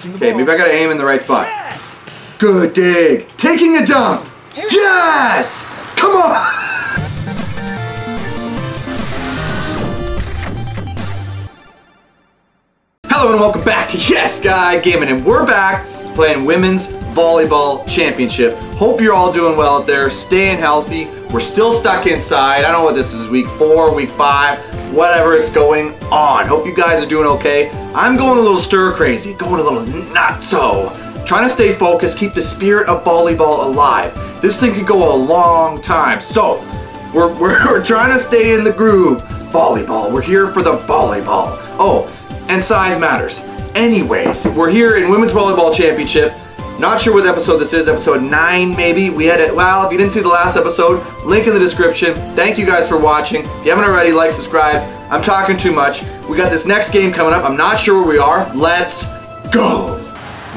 Passing the Okay, ball. maybe I gotta aim in the right spot. Good dig. Taking a dump. Yes! Come on! Hello and welcome back to Yes Guy Gaming, and we're back playing Women's Volleyball Championship. Hope you're all doing well out there, staying healthy. We're still stuck inside. I don't know what this is, week four, week five, whatever it's going on. Hope you guys are doing okay. I'm going a little stir crazy, going a little not so. Trying to stay focused, keep the spirit of volleyball alive. This thing could go a long time. So, we're, we're, we're trying to stay in the groove. Volleyball, we're here for the volleyball. Oh, and size matters. Anyways, we're here in Women's Volleyball Championship. Not sure what episode this is, episode 9 maybe. We had it, well, if you didn't see the last episode, link in the description. Thank you guys for watching. If you haven't already, like, subscribe. I'm talking too much. We got this next game coming up. I'm not sure where we are. Let's go.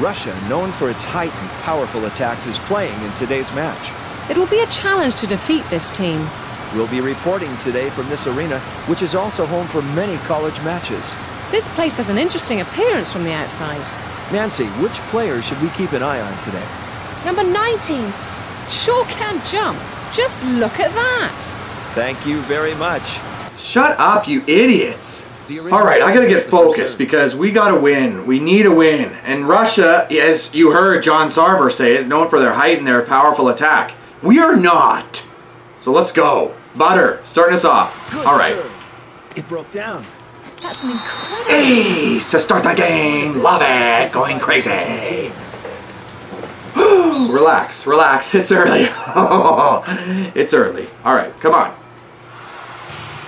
Russia, known for its height and powerful attacks, is playing in today's match. It will be a challenge to defeat this team. We'll be reporting today from this arena, which is also home for many college matches. This place has an interesting appearance from the outside. Nancy, which player should we keep an eye on today? Number 19. Sure can jump. Just look at that. Thank you very much. Shut up, you idiots. All right, I gotta get is the first focused because we gotta win. We need a win. And Russia, as you heard John Sarver say, is known for their height and their powerful attack. We are not. So let's go. Butter, starting us off. Good All right. serve. It broke down. That's an incredible. Ace to start the game. Love it. Going crazy. relax, relax. It's early. it's early. All right, come on.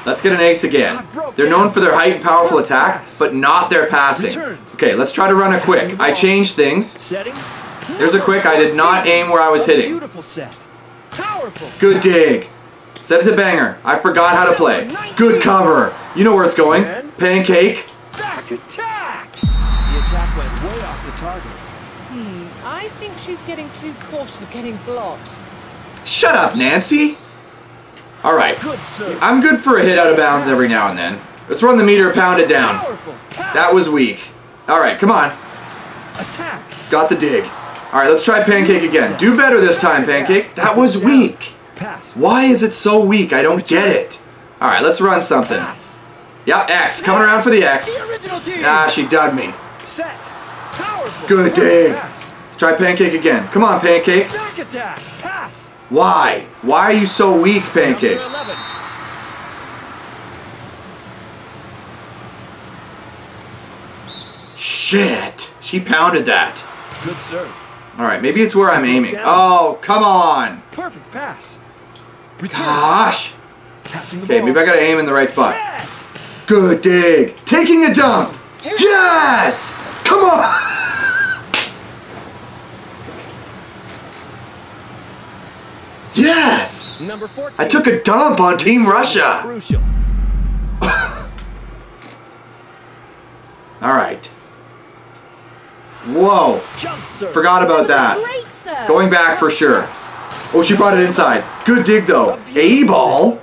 Let's get an ace again. They're known for their height and powerful attack, but not their passing. Okay, let's try to run a quick. I changed things. There's a quick. I did not aim where I was hitting. Beautiful set. Powerful. Good dig. Set it to banger. I forgot how to play. Good cover. You know where it's going. Pancake. Back attack. The attack went way off the target. Hmm, I think she's getting too cautious of getting blocked. Shut up, Nancy. All right. I'm good for a hit out of bounds every now and then. Let's run the meter, pound it down. That was weak. All right, come on. attack. Got the dig. All right, let's try pancake again. Do better this time, pancake. That was weak. Pass. Why is it so weak? I don't get it. All right, let's run something. Pass. Yep, X. Coming around for the X. The. Ah, she dug me. Set. Powerful. Good dig. Pass. Let's try pancake again. Come on, pancake. Back attack. Pass. Why? Why are you so weak, pancake? Shit. She pounded that. Good serve. All right, maybe it's where I'm aiming. Oh, come on. Perfect pass. Return. Gosh. Okay, maybe I gotta aim in the right spot. Good dig. Taking a dump. Yes! Come on! Yes! Number 14. I took a dump on Team Russia. Crucial. All right. Whoa. Forgot about that. Going back for sure. Pass. Oh, she brought it inside. Good dig though. A ball.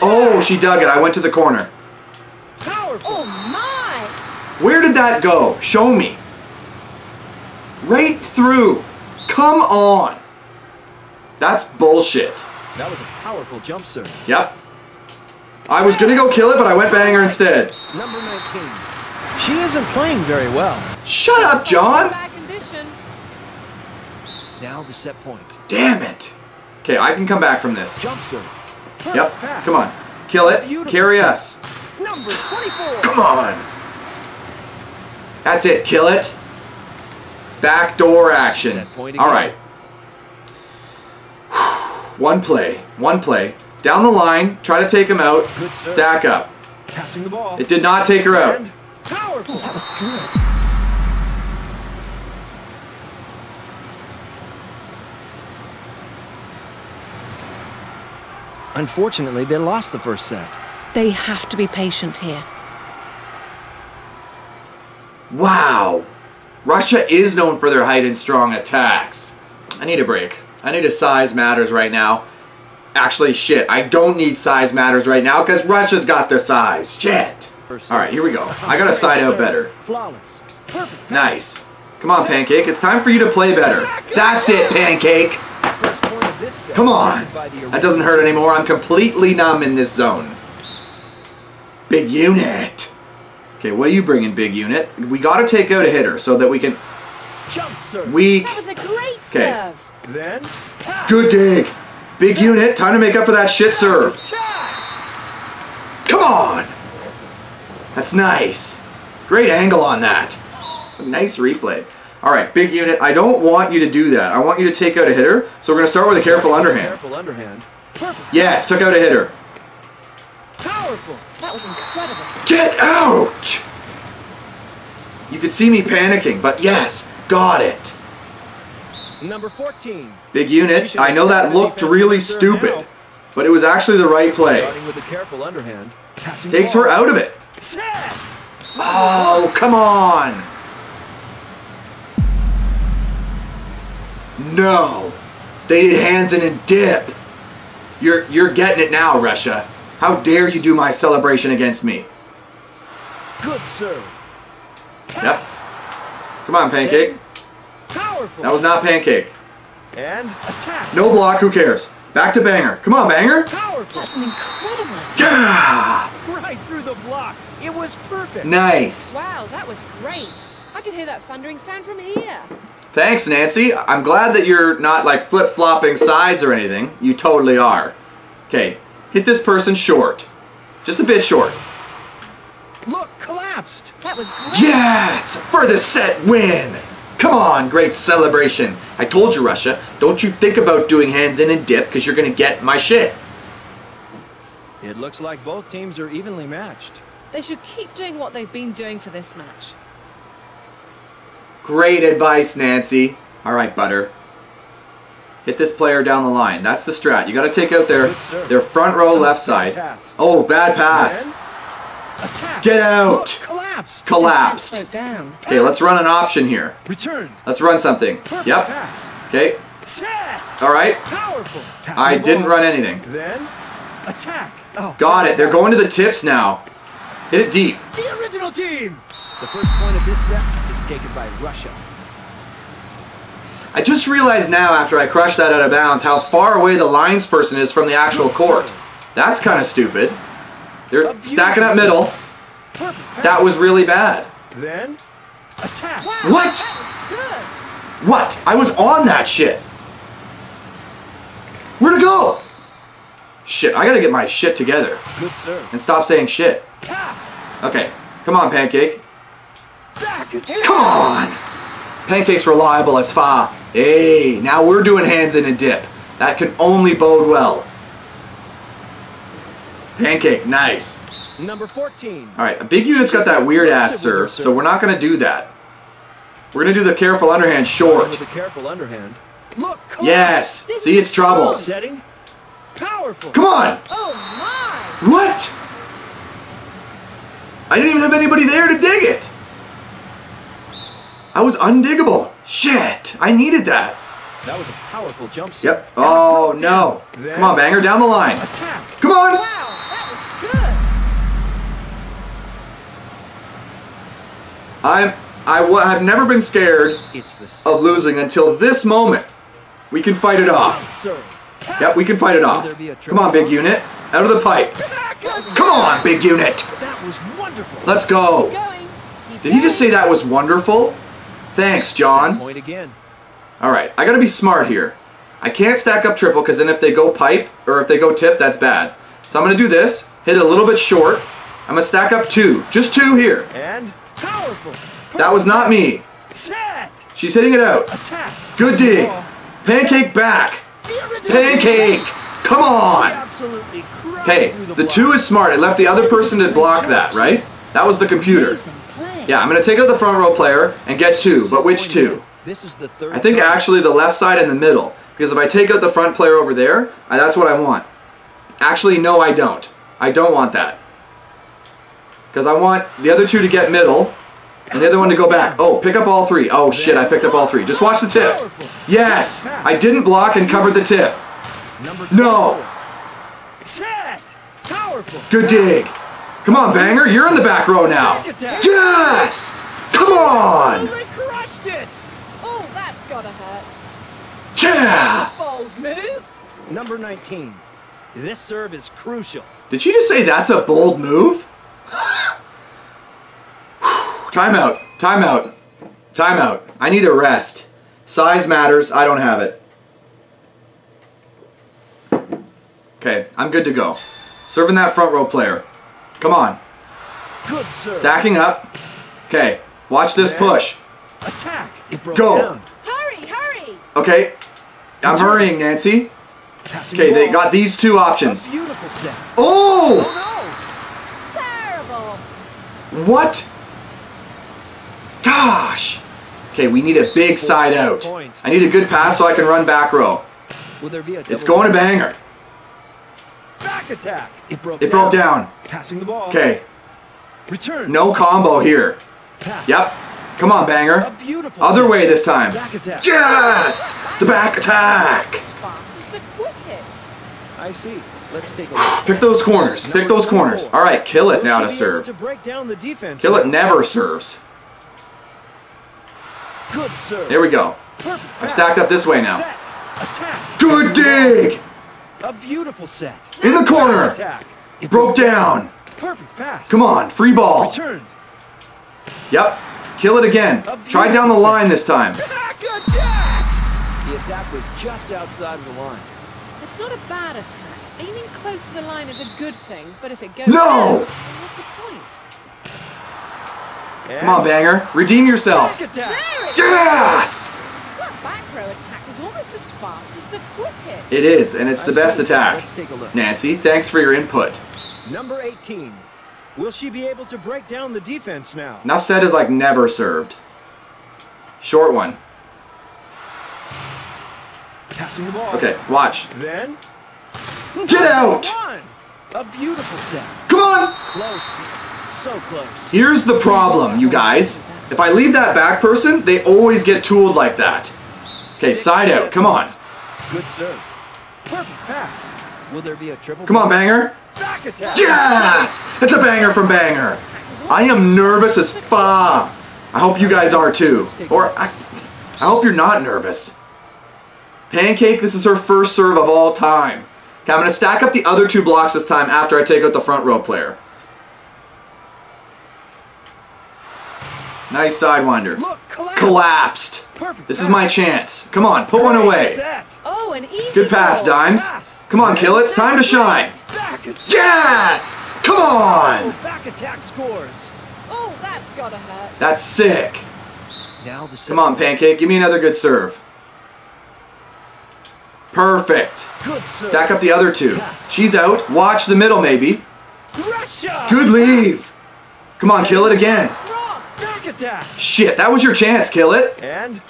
Oh, she dug it. I went to the corner. Oh my! Where did that go? Show me. Right through. Come on. That's bullshit. That was a powerful jump serve. Yep. I was gonna go kill it, but I went banger instead. Number 19. She isn't playing very well. Shut up, John! Bad condition. Now the set point. Damn it. Okay, I can come back from this. Jump serve. Yep. pass. Come on. Kill it. Beautiful Carry set. us. Number 24. Come on. That's it. Kill it. Backdoor action. Set point again. All right. One play. One play. Down the line. Try to take him out. Good. Stack up. Passing the ball. It did not take her out. Powerful. That was good. Unfortunately, they lost the first set. They have to be patient here. Wow. Russia is known for their height and strong attacks. I need a break. I need a size matters right now. Actually, shit. I don't need size matters right now because Russia's got the size. Shit. All right, here we go. I gotta side out better. Flawless. Perfect. Nice. Come on, Pancake. It's time for you to play better. That's it, Pancake. First point of this set Come on. taken by the That doesn't hurt anymore. I'm completely numb in this zone. Big unit. Okay, what are you bringing, big unit? We got to take out a hitter so that we can... Jump serve. Weak. That was a great 'Kay. curve. Then. Good dig. Big unit. Time to make up for that shit serve. Attack. Come on. That's nice. Great angle on that. Nice replay. All right, big unit. I don't want you to do that. I want you to take out a hitter. So we're going to start with a careful underhand. Careful underhand. Yes, took out a hitter. Powerful. That was incredible. Get out! You could see me panicking, but yes, got it. Number 14. Big unit. I know that looked really stupid, but it was actually the right play. With a careful underhand. Takes her out of it. Oh, come on. No. They did hands in and dip. You're you're getting it now, Russia. How dare you do my celebration against me? Good serve. Yep. Come on, pancake. Powerful. That was not pancake. And attack. No block, who cares? Back to banger. Come on, banger. Powerful. That's an incredible attack. Yeah! right through the block. It was perfect. Nice. Wow, that was great. I could hear that thundering sound from here. Thanks, Nancy. I'm glad that you're not like flip-flopping sides or anything. You totally are. Okay, hit this person short. Just a bit short. Look, collapsed. That was great. Yes! For the set win! Come on, great celebration. I told you, Russia, don't you think about doing hands in and dip because you're going to get my shit. It looks like both teams are evenly matched. They should keep doing what they've been doing for this match. Great advice, Nancy. All right, Butter. Hit this player down the line. That's the strat. You got to take out their their front row left side. Oh, bad pass. Get out. Look, collapsed. Collapsed. Slow down. Okay, let's run an option here. Return. Let's run something. Yep. Okay. All right. Powerful. I didn't run anything. Then attack. Oh, Got it. They're going to the tips now. Hit it deep. the original team. The first point of this set is taken by Russia. I just realized now after I crushed that out of bounds how far away the lines person is from the actual court. That's kind of stupid. They're stacking up middle. That was really bad. Then attack. What? Good. What? I was on that shit. Where'd it go? Shit, I gotta get my shit together Good serve. and stop saying shit. Pass. Okay, come on, Pancake. Back. Come on! Pancake's reliable as far. Hey, now we're doing hands in a dip. That can only bode well. Pancake, nice. Number 14. All right, a big unit's got that weird ass serve, so we're not gonna do that. We're gonna do the careful underhand short. With a careful underhand. Look. Collapsed. Yes. This See, it's trouble. fun. Setting. Powerful. Come on. Oh my! What? I didn't even have anybody there to dig it. I was undiggable. Shit, I needed that. That was a powerful jump serve. Yep. Oh no. Come on, banger, down the line. Attack. Come on. Wow, that was good. I'm. I w- I've never been scared It's the of losing until this moment. We can fight it off. Serve. Yep, we can fight it off. there be a Come on, big unit. Out of the pipe. Come on, big unit. That was wonderful. Let's go. Did he just say that was wonderful? Thanks, John. point again. All right, I gotta be smart here. I can't stack up triple because then if they go pipe or if they go tip, that's bad. So I'm gonna do this, hit it a little bit short. I'm gonna stack up two, just two here. And Powerful. That was not me. Set. She's hitting it out. Attack. Good dig. Pancake back. Pancake. Come on. Hey, the two is smart. It left the other person to block that, right? That was the computer. Yeah, I'm gonna take out the front row player and get two, but which two? This is the third. I think actually the left side and the middle. Because if I take out the front player over there, that's what I want. Actually, no, I don't. I don't want that. Because I want the other two to get middle, and the other one to go back. Oh, pick up all three. Oh shit, I picked up all three. Just watch the tip. Yes! I didn't block and covered the tip. No! Set. Powerful. Good dig. Come on, Banger, you're in the back row now. Yes! Come on! They crushed it. Oh, that's gotta hurt. Yeah! Bold move. Number 19. This serve is crucial. Did she just say that's a bold move? Timeout. Timeout. Timeout. I need a rest. Size matters. I don't have it. Okay, I'm good to go. Serving that front row player. Come on. Good serve. Stacking up. Okay, watch this push. Attack. It broke Go. down. Hurry, hurry! Okay, I'm hurrying, Nancy. Okay, they got these two options. A beautiful set. Oh! Terrible! What? Gosh. Okay, we need a big side out. I need a good pass so I can run back row. Will there be a It's going to banger. Back attack. It broke It broke down. Passing the ball. Okay, Return. no combo here. Pass. Yep. Come on, A banger. beautiful Other way this time. Back attack. Yes! The back attack. As fast as the quickest. I see. Let's take a look. Pick those corners. Pick those corners. All right, kill it now to serve. To break down the defense. Kill it never serves. Good serve. There we go. I've stacked up this way now. Good dig! A beautiful set. In the corner. Attack. It Broke down. Perfect pass. Come on, free ball. Returned. Yep. Kill it again. Try down the line this time. Back attack. The attack was just outside of the line. It's not a bad attack. Aiming close to the line is a good thing, but if it goes No! out, what's the point? Come on, banger. Redeem yourself. Back attack. There it Yes! Almost as fast as the quickest. It is, and it's the I best see. attack. Let's take a look. Nancy, thanks for your input. Number 18. Will she be able to break down the defense now? Enough said is like never served. Short one. Passing the ball. Okay, watch. Then. Get out! A beautiful set. Come on! Close. So close. Here's the problem, you guys. If I leave that back person, they always get tooled like that. Okay, side out. Come on. Good serve. Perfect pass. Will there be a triple? Come on, banger. Back attack. Yes! It's a banger from banger. I am nervous as fuck. I hope you guys are too. Or I, I hope you're not nervous. Pancake, this is her first serve of all time. Okay, I'm gonna stack up the other two blocks this time after I take out the front row player. Nice sidewinder. Look, collapse. Collapsed. Perfect This is my chance. Come on, put one away. Set. Oh, an easy Good pass, ball. Dimes. Come on, kill it. It's time to shine. Yes! Come on! Back attack scores. Oh, that's gotta hurt. That's sick. Now the Come on, Pancake. Give me another good serve. Perfect. Good serve. Stack up the other two. She's out. Watch the middle, maybe. Russia. Good leave. Come on, kill it again. Rock. Back attack. Shit, that was your chance. Kill it. And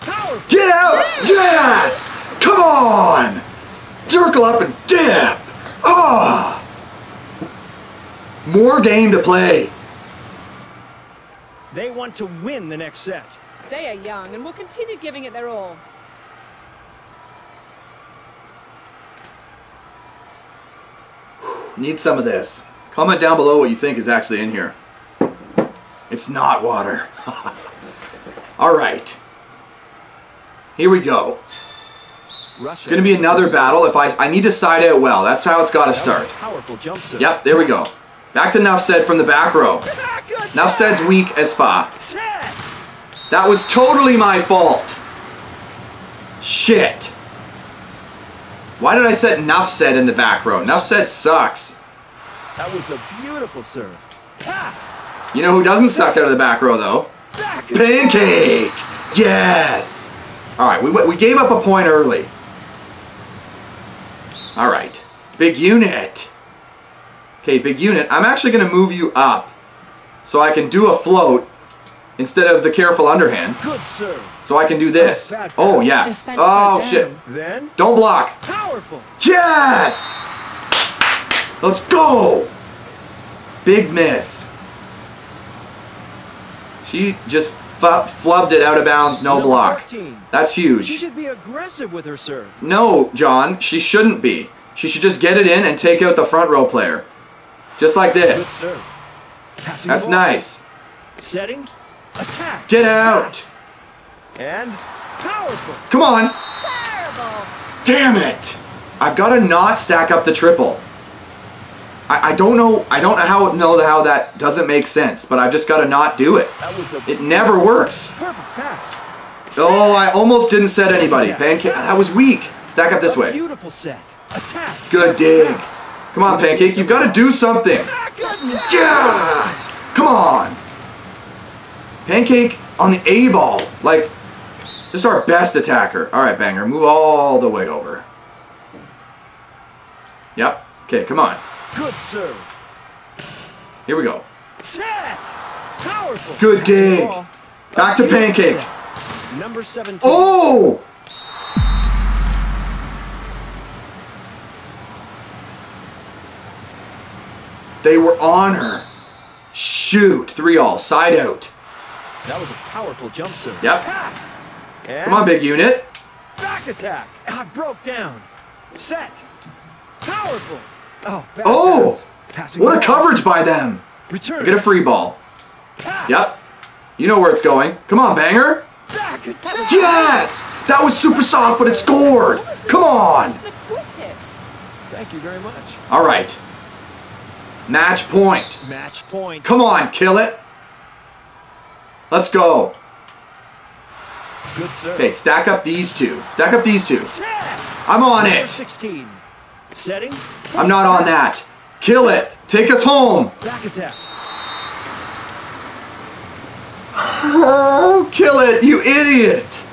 Power. Get out. Yes! Come on. Circle up and dip. Ah. More game to play. they want to win the next set. They are young and will continue giving it their all. Need some of this. Comment down below what you think is actually in here. It's not water. All right. Here we go. Russia. It's going to be another battle. If I I need to side out well. That's how it's got to start. Powerful jump serve. Yep, there we go. Back to Nuff said from the back row. Nuff said's weak as fa. That was totally my fault. Shit. Why did I set Nuff said in the back row? Nuff said sucks. That was a beautiful serve. Pass. You know who doesn't suck out of the back row though? Pancake! Yes! Alright, we, we gave up a point early. Alright. Big unit. Okay, big unit. I'm actually going to move you up so I can do a float instead of the careful underhand. Good serve. So I can do this. Oh, yeah. Oh, shit. Then Don't block. powerful. Yes! Let's go! Big miss. She just fu- flubbed it out of bounds, no Number block. 14. That's She should be aggressive with her serve. No, John, she shouldn't be. She should just get it in and take out the front row player. Just like this. serve. Passing the That's nice. Setting. Attack. Get out. And Powerful. Come on. Terrible. Damn it! I've got to not stack up the triple. I, I don't know. I don't know how know how that doesn't make sense, but I've just got to not do it. That was a It never works. Oh, I almost didn't set anybody. Pancake. That was weak. Stack up this way. Beautiful set. Attack. Good dig. Come on, Pancake. You've got to do something. Yes! Come on! Pancake on the A ball. Like, just our best attacker. All right, Banger. Move all the way over. Yep. Okay, come on. Good serve. Here we go. Set. Powerful. Good dig. Back to Pancake. number 17. Oh! They were on her. Shoot. Three all. Side out. That was a powerful jump serve. Yep. Pass. And Come on, big unit. Back attack. I broke down. Set. Powerful. Oh, Oh! pass. What a coverage by them. Return. Get a free ball. Pass. Yep. You know where it's going. Come on, Banger. Yes! That was super soft, but it scored. Come on. It's the quickest. thank you very much. All right. Match point. Match point. Come on, kill it. Let's go. Good serve. Okay, stack up these two. Stack up these two. I'm on Number it. 16. Setting. I'm not on that. Kill it. Take us home. Back attack. Oh, kill it, you idiot.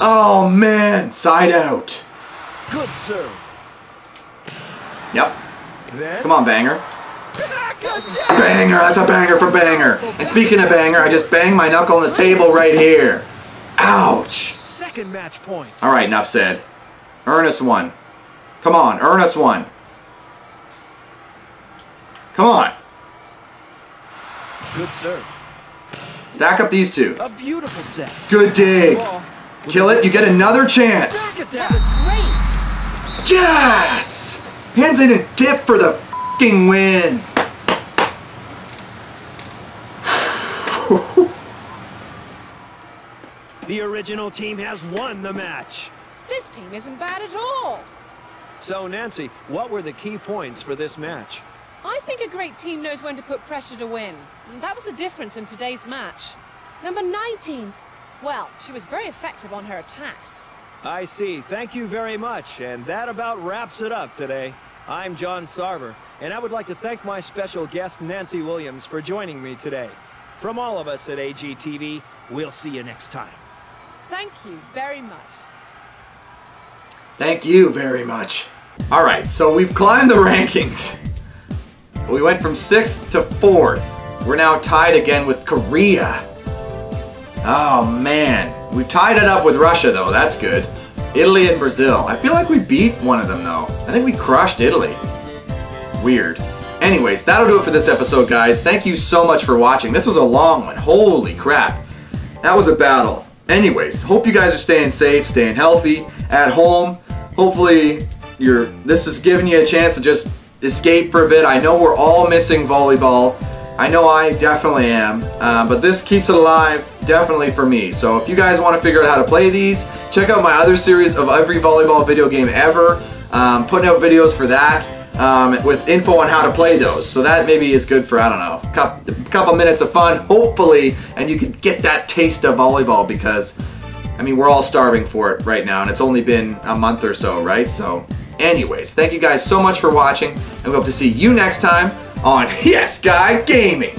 Oh, man. Side out. Good serve. Yep. Then. Come on, Banger. Banger, that's a banger for banger. And speaking of banger, I just banged my knuckle on the table right here. Ouch. Second match point. All right, enough said. Earn us one. Come on, earn us one. Come on. Good serve. Stack up these two. A beautiful set. Good dig. Kill it, you get another chance. That was great. Yes! Hands in a dip for the fucking win. The original team has won the match. This team isn't bad at all. So, Nancy, what were the key points for this match? I think a great team knows when to put pressure to win. That was the difference in today's match. Number 19. Well, she was very effective on her attacks. I see. Thank you very much. And that about wraps it up today. I'm John Sarver, and I would like to thank my special guest, Nancy Williams, for joining me today. From all of us at AGTV, we'll see you next time. Thank you very much. Thank you very much. All right, so we've climbed the rankings. We went from sixth to fourth. We're now tied again with Korea. Oh man, we've tied it up with Russia though. That's good. Italy and Brazil. I feel like we beat one of them though. I think we crushed Italy. Weird. Anyways, that'll do it for this episode, guys. Thank you so much for watching. This was a long one. Holy crap. That was a battle. Anyways, hope you guys are staying safe, staying healthy at home. Hopefully, you're this is giving you a chance to just escape for a bit. I know we're all missing volleyball. I know I definitely am, uh, but this keeps it alive definitely for me. So if you guys want to figure out how to play these, check out my other series of every volleyball video game ever. Um, putting out videos for that um, with info on how to play those. So that maybe is good for, I don't know, a couple, a couple minutes of fun, hopefully, and you can get that taste of volleyball because, I mean, we're all starving for it right now, and it's only been a month or so, right? So, anyways, thank you guys so much for watching, and we hope to see you next time on Yes Guy Gaming.